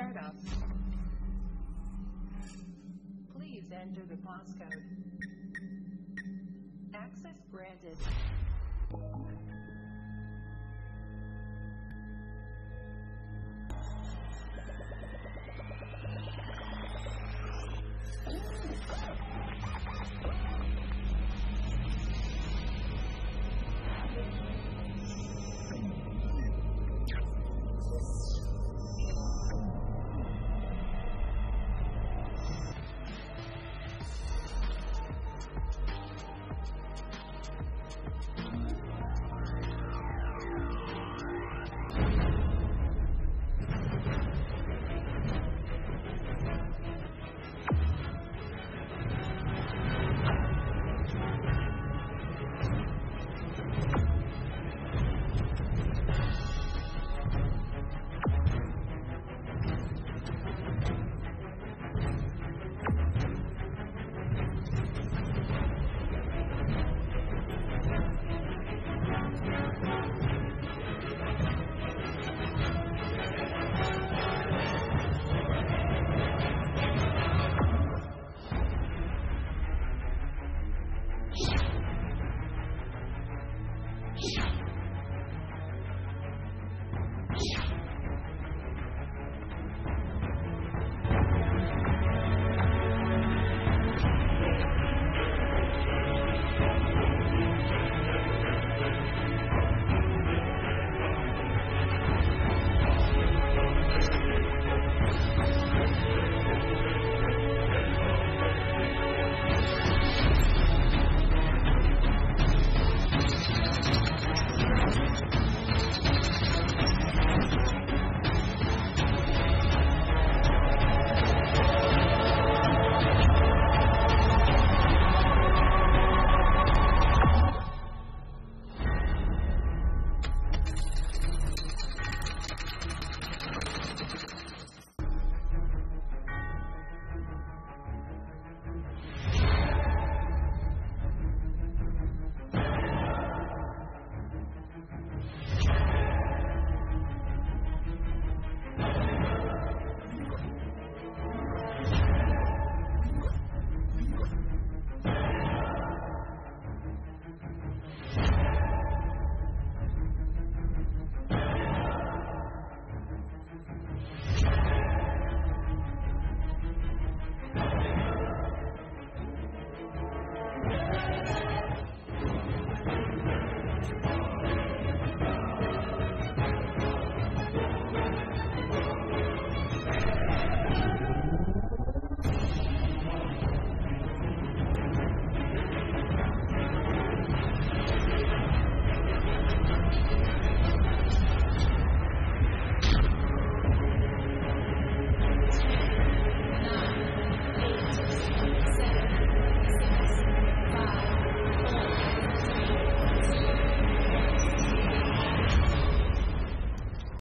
startup. Please enter the passcode. Access granted.